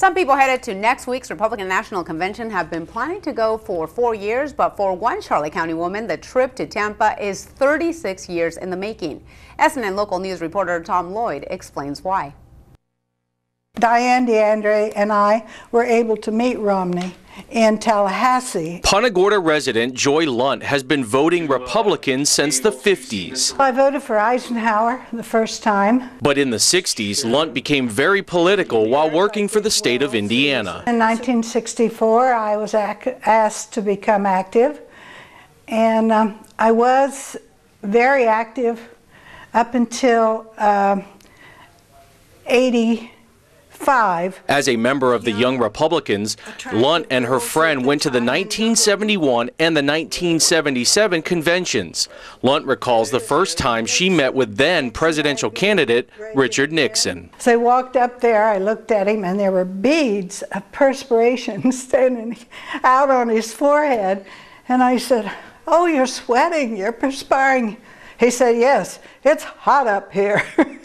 Some people headed to next week's Republican National Convention have been planning to go for four years, but for one Charlotte County woman, the trip to Tampa is 36 years in the making. SNN local news reporter Tom Lloyd explains why. Diane DeAndre and I were able to meet Romney in Tallahassee. Punta Gorda resident Joy Lunt has been voting Republican since the 50s. I voted for Eisenhower the first time. But in the 60s, Lunt became very political while working for the state of Indiana. In 1964, I was asked to become active, and um, I was very active up until uh, 80. Five. As a member of the Young Republicans, Lunt and her friend went to the 1971 and the 1977 conventions. Lunt recalls the first time she met with then presidential candidate Richard Nixon. So I walked up there, I looked at him, and there were beads of perspiration standing out on his forehead. And I said, Oh, you're sweating, you're perspiring. He said, Yes, it's hot up here.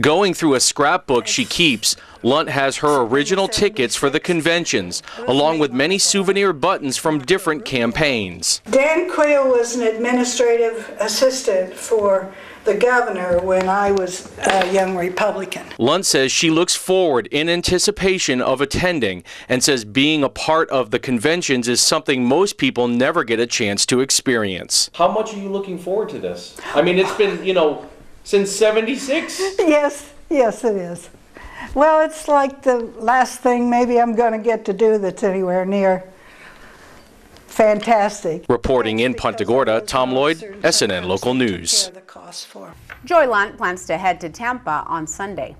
Going through a scrapbook she keeps, Lunt has her original tickets for the conventions, along with many souvenir buttons from different campaigns. Dan Quayle was an administrative assistant for the governor when I was a young Republican. Lunt says she looks forward in anticipation of attending and says being a part of the conventions is something most people never get a chance to experience. How much are you looking forward to this? I mean, it's been, you know, since 76? Yes, yes, it is. Well, it's like the last thing maybe I'm going to get to do that's anywhere near fantastic. Reporting in Punta Gorda, Tom Lloyd, SNN Local News. Joy Lunt plans to head to Tampa on Sunday.